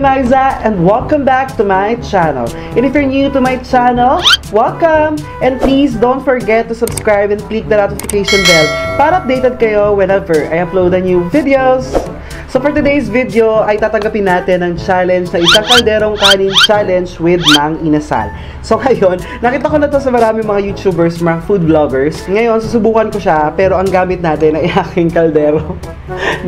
Magza and welcome back to my channel. And if you're new to my channel, welcome! And please don't forget to subscribe and click the notification bell para updated kayo whenever I upload a new videos. So for today's video ay tatanggapin natin ang challenge na isang kalderong kanin challenge with Mang Inasal. So ngayon, nakita ko na to sa marami mga YouTubers, mga food vloggers. Ngayon, susubukan ko siya pero ang gamit natin ay aking kaldero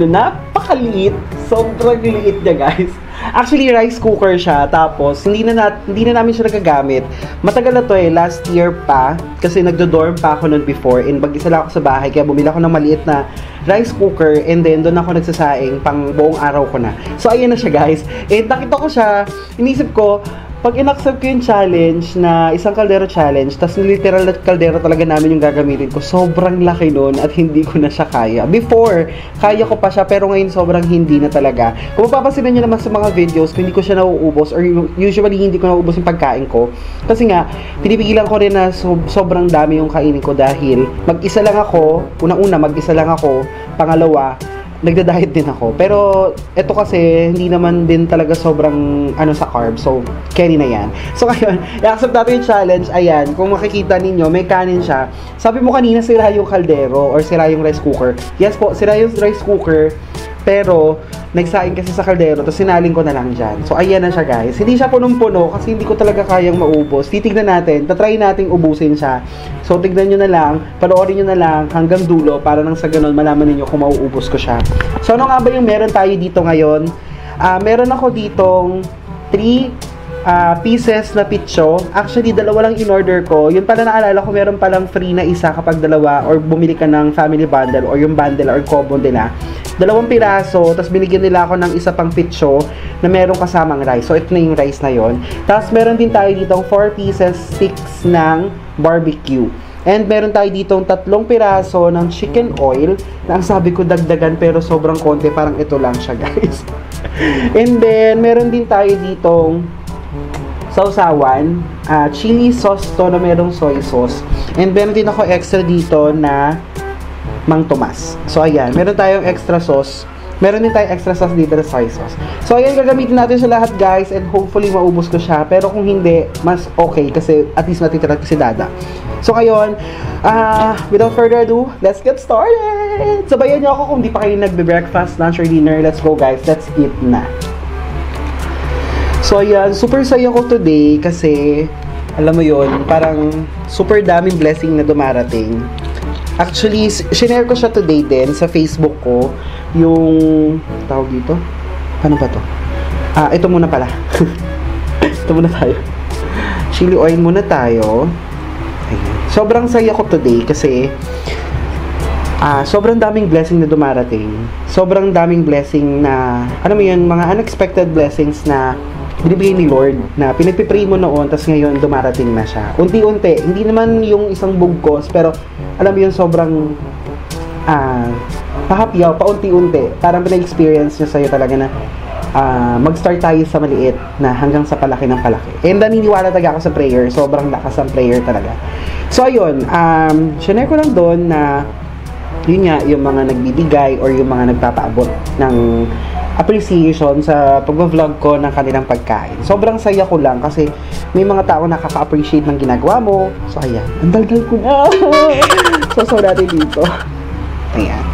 na napakaliit. Sobrang liit niya guys. Actually, rice cooker siya. Tapos, hindi na, nat hindi na namin siya nagagamit. Matagal na to eh. Last year pa. Kasi nagdo-dorm pa ako noon before. And mag-isa lang ako sa bahay. Kaya bumili ako ng maliit na rice cooker. And then, doon ako nagsasaing pang buong araw ko na. So, ayan na siya guys. And nakita ko siya. Inisip ko, pag inaccept ko yung challenge na isang kaldero challenge, tas literal na kaldero talaga namin yung gagamitin ko, sobrang laki nun at hindi ko na siya kaya. Before, kaya ko pa siya, pero ngayon sobrang hindi na talaga. Kung mapapansin nyo naman sa mga videos, kung hindi ko siya nauubos, or usually hindi ko nauubos yung pagkain ko, kasi nga, pinipigilan ko rin na so, sobrang dami yung kainin ko dahil mag-isa lang ako, unang-una mag-isa lang ako, pangalawa, nagda-diet din ako. Pero ito kasi hindi naman din talaga sobrang ano sa carb. So, carry na yan. So, ngayon, i-accept natin yung challenge. Ayan, kung makikita ninyo, may kanin siya. Sabi mo kanina, sira yung kaldero or sira yung rice cooker. Yes po, sira yung rice cooker. Pero, nagsaing kasi sa kaldero, tapos sinaling ko na lang dyan. So, ayan na siya guys. Hindi siya punong-puno kasi hindi ko talaga kayang maubos. Titignan natin, tatry nating ubusin siya. So, tignan nyo na lang, panoorin nyo na lang hanggang dulo para nang sa ganun malaman ninyo kung mauubos ko siya. So, ano nga ba yung meron tayo dito ngayon? Uh, meron ako ditong 3 uh, pieces na pitcho. Actually, dalawa lang in-order ko. Yun pala naalala ko, meron palang free na isa kapag dalawa or bumili ka ng family bundle or yung bundle or combo nila dalawang piraso, tapos binigyan nila ako ng isa pang pitcho na merong kasamang rice. So, ito na yung rice na yon. Tapos, meron din tayo dito 4 pieces sticks ng barbecue. And meron tayo dito tatlong piraso ng chicken oil na ang sabi ko dagdagan pero sobrang konti. Parang ito lang siya guys. And then, meron din tayo ditong sausawan, uh, chili sauce to na merong soy sauce. And meron din ako extra dito na Mang Tomas. So, ayan. Meron tayong extra sauce. Meron din tayong extra sauce dito na soy sauce. So, ayan, gagamitin natin sa lahat, guys. And hopefully, maubos ko siya. Pero kung hindi, mas okay. Kasi at least matitira ko si Dada. So, ngayon, uh, without further ado, let's get started! Sabayan niyo ako kung di pa kayo nagbe-breakfast, lunch, or dinner. Let's go, guys. Let's eat na. So, ayan. Super saya ko today kasi, alam mo yon parang super daming blessing na dumarating. Actually, shinare ko siya today din sa Facebook ko. Yung, tawag dito? Paano ba to? Ah, ito muna pala. ito muna tayo. Chili oil muna tayo. Ayan. Sobrang saya ko today kasi ah, sobrang daming blessing na dumarating. Sobrang daming blessing na, ano mo yun, mga unexpected blessings na binibigay ni Lord na pinagpipray mo noon tapos ngayon dumarating na siya. Unti-unti, hindi naman yung isang bugkos pero alam mo yun sobrang ah uh, pahapyaw, paunti-unti. Parang pina-experience niya sa'yo talaga na uh, mag-start tayo sa maliit na hanggang sa palaki ng palaki. And naniniwala talaga ako sa prayer. Sobrang lakas ang prayer talaga. So, ayun. Um, share ko lang doon na yun nga, yung mga nagbibigay or yung mga nagpapaabot ng appreciation sa pag-vlog ko ng kanilang pagkain. Sobrang saya ko lang kasi may mga tao nakaka-appreciate ng ginagawa mo. So, ayan. Ang daldal ko na. so, so natin dito. Ayan.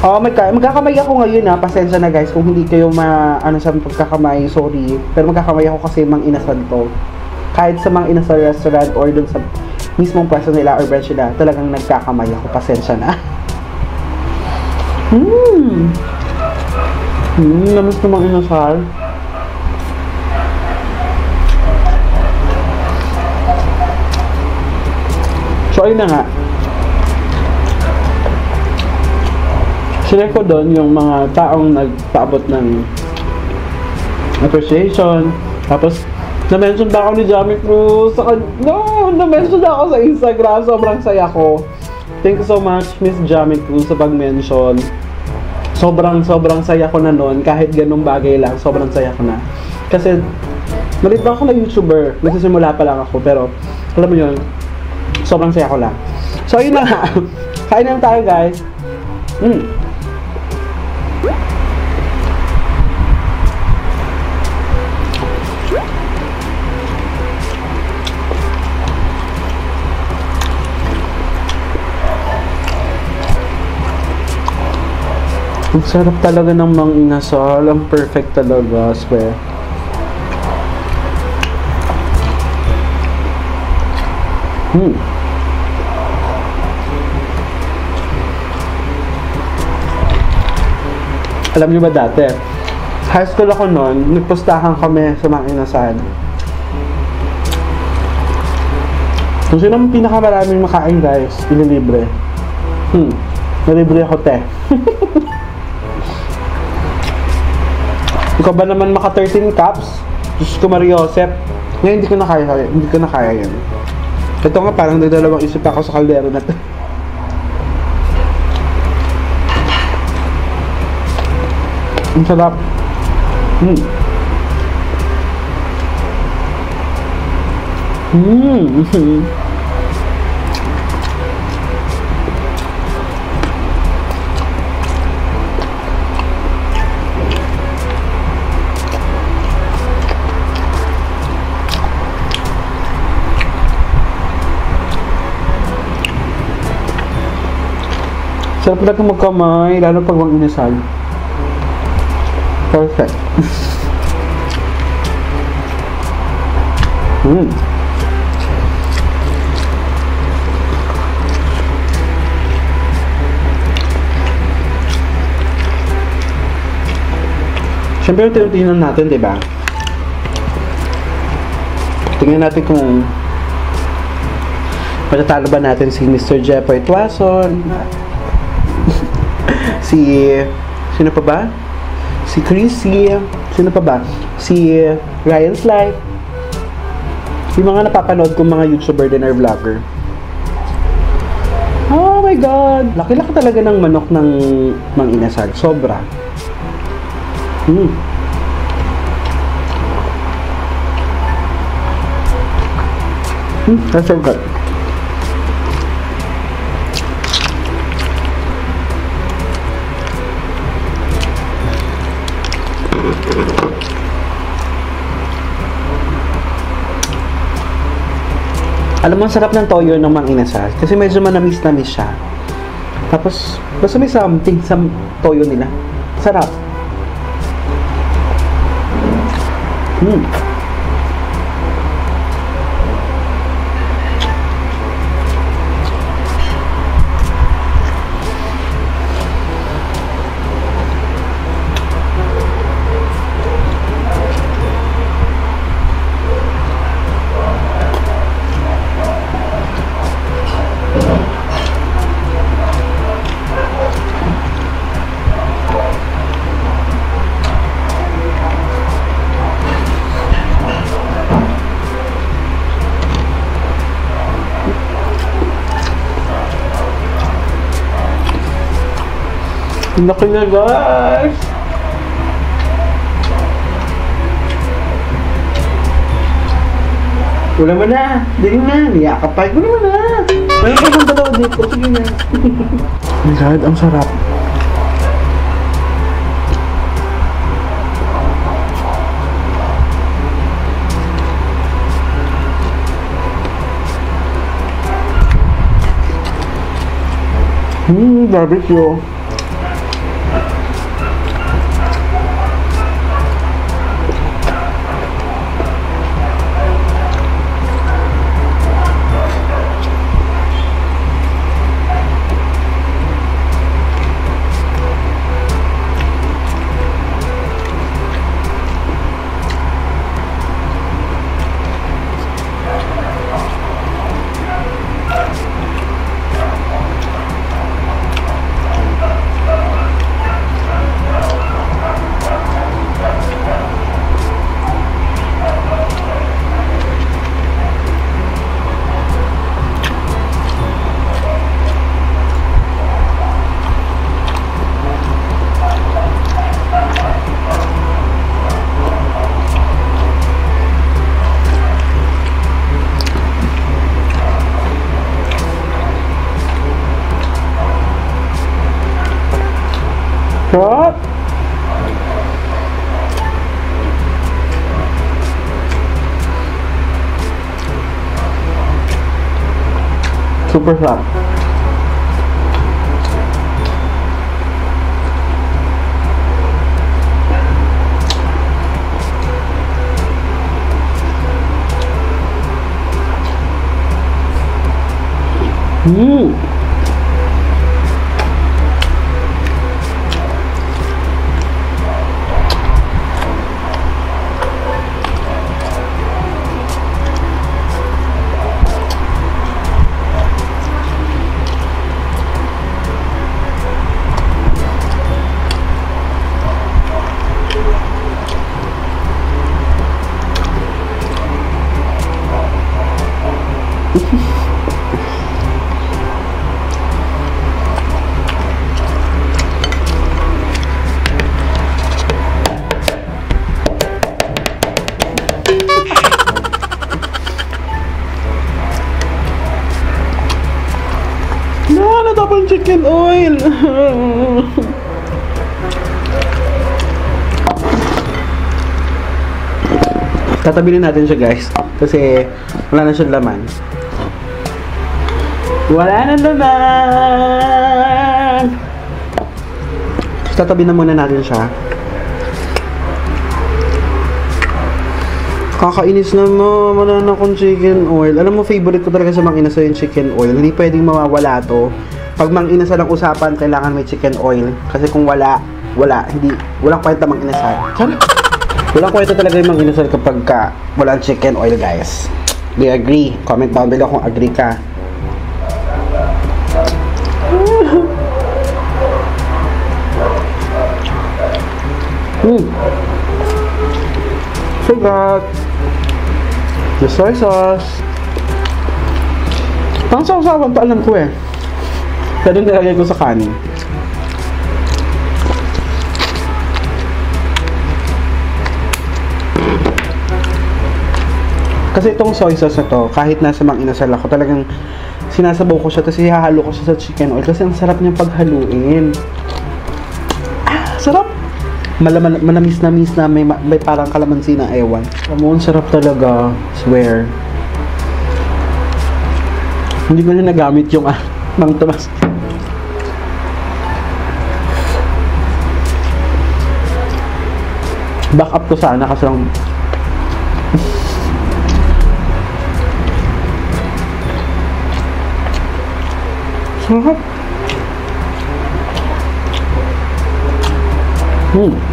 Oh, magka magkakamay ako ngayon ha. Pasensya na guys kung hindi kayo ma ano sa pagkakamay, sorry. Pero magkakamay ako kasi mang inasal to. Kahit sa mang inasal restaurant or dun sa mismong pwesto nila or branch nila, talagang nagkakamay ako. Pasensya na. Hmm. Hmm, namis namang inasal. So, ayun na nga. Sinare ko doon yung mga taong nagpaabot ng appreciation. Tapos, na-mention ba ako ni Jamie Cruz sa No! Na-mention ako sa Instagram. Sobrang saya ko. Thank you so much, Miss Jamie Cruz, sa pag-mention sobrang sobrang saya ko na noon. Kahit ganung bagay lang sobrang saya ko na. Kasi malit ako na YouTuber. Nagsisimula pa lang ako pero alam mo yun sobrang saya ko lang. So yun na kain lang tayo guys. Mm. Ang sarap talaga ng mang inasal. Ang perfect talaga, swear. Hmm. Alam niyo ba dati, high school ako noon, nagpustahan kami sa mga inasal. Kung sino ang pinakamaraming makain guys, ililibre. Hmm, nalibre ako te. Ikaw ba naman maka 13 cups? Diyos ko Mario Joseph. Ngayon hindi ko na kaya, hindi ko na kaya yan. Ito nga parang nagdalawang isip ako sa kaldero na to. Ang sarap. Hmm. Hmm. Sarap talaga magkamay, lalo pag wang inasal. Perfect. mm. Siyempre, tinitingnan natin, di ba? Tingnan natin kung matatalo ba natin si Mr. Jeffoy Tuason, si sino pa ba? Si Chrissy, sino pa ba? Si Ryan's Life. Yung mga napapanood kong mga YouTuber din or vlogger. Oh my God! Laki-laki talaga ng manok ng mang inasal. Sobra. Hmm. Hmm, that's so good. Alam mo, sarap ng toyo ng mang inasal. Kasi medyo manamis-namis siya. Tapos, basta may something sa toyo nila. Sarap. Hmm. Laki na guys! Wala mo na! Dali na! Niyakapay ko naman na! Mayroon ka ng dalawa dito. Sige na. my God, ang sarap. Hmm, barbecue. Super rápido. Mmm. Chicken oil. Tatabi na natin siya guys. Kasi wala na siyang laman. Wala na laman! Tatabi na muna natin siya. Kakainis na mo, wala na akong chicken oil. Alam mo, favorite ko talaga sa mga inasal yung chicken oil. Hindi pwedeng mawawala to. Pag mang inasal ang usapan, kailangan may chicken oil. Kasi kung wala, wala. Hindi, walang kwenta mang inasal. Sana? Walang kwenta talaga yung mang inasal kapag ka walang chicken oil, guys. Do you agree? Comment down below kung agree ka. Hmm. So got the soy sauce. Pang sausawan to alam ko eh. Pero nilagay ko sa kanin. Kasi itong soy sauce na to, kahit nasa mang inasal ako, talagang sinasabaw ko siya kasi hahalo ko siya sa chicken oil kasi ang sarap niyang paghaluin. Ah, sarap! Malaman, manamis na mis na may, ma- may parang kalamansi na ewan. Ang sarap talaga. Swear. Hindi ko na nagamit yung ah, mang Tomas. Back up ko sana kasi lang Sarap. Hmm.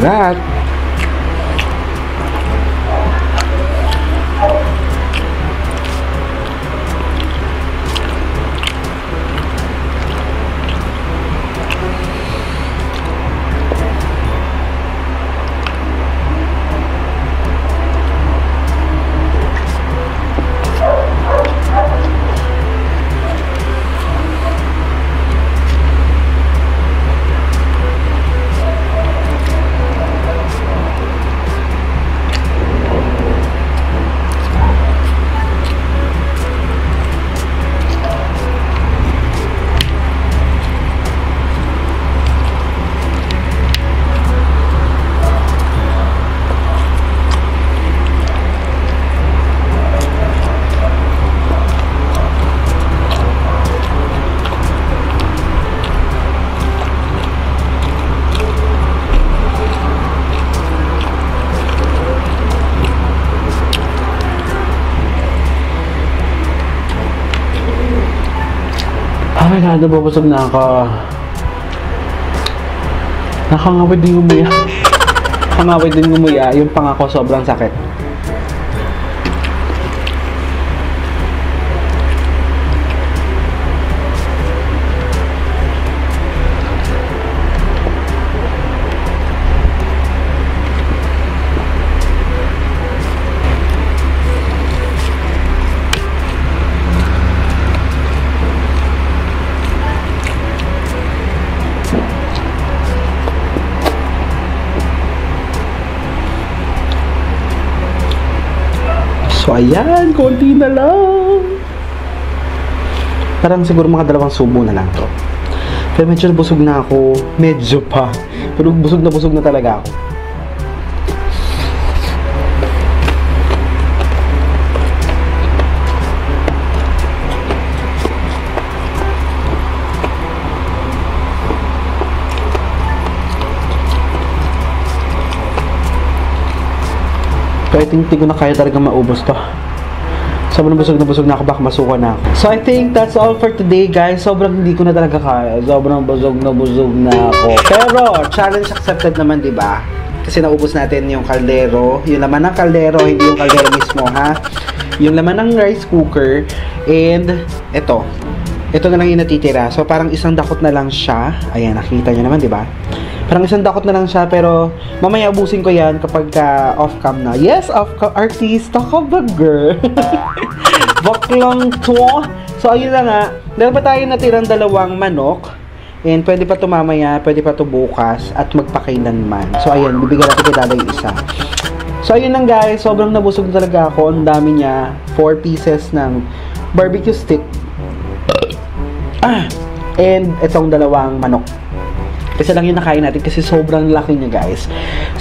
that, Ay, na, nabubusog na ako. Nakangawid din umuya. Nakangawid din umuya. Yung pangako sobrang sakit. So, ayan, konti na lang. Parang siguro mga dalawang subo na lang to. Pero medyo busog na ako. Medyo pa. Pero busog na busog na talaga ako. So I think hindi ko na kaya talaga maubos to. Sobrang busog na busog na ako, baka masuka na ako. So I think that's all for today guys. Sobrang hindi ko na talaga kaya. Sobrang busog na busog na ako. Pero, challenge accepted naman, di ba? Kasi naubos natin yung kaldero. Yung laman ng kaldero, hindi yung kaldero mismo, ha? Yung laman ng rice cooker. And, eto. Ito na lang yung natitira. So, parang isang dakot na lang siya. Ayan, nakita nyo naman, di ba? Parang isang dakot na lang siya, pero mamaya ubusin ko yan kapag ka off-cam na. Yes, off-cam. Artista ka ba, girl? Baklang to. So, ayun na nga. Meron pa tayo natirang dalawang manok. And pwede pa to mamaya, pwede pa to bukas, at magpakailanman. So, ayun, bibigyan natin kay Daday isa. So, ayun lang guys. Sobrang nabusog na talaga ako. Ang dami niya. 4 pieces ng barbecue stick. Ah! And itong dalawang manok. Kasi lang yung nakain natin kasi sobrang laki niya guys.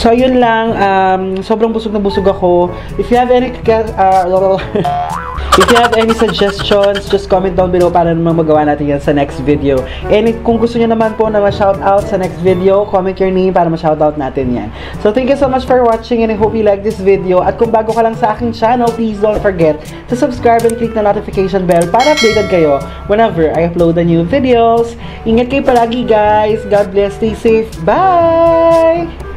So yun lang, um, sobrang busog na busog ako. If you have any uh, If you have any suggestions, just comment down below para naman magawa natin yan sa next video. And kung gusto niyo naman po na ma-shoutout sa next video, comment your name para ma-shoutout natin yan. So thank you so much for watching and I hope you like this video. At kung bago ka lang sa aking channel, please don't forget to subscribe and click the notification bell para updated kayo whenever I upload the new videos. Ingat kayo palagi guys. God bless. Stay safe. Bye!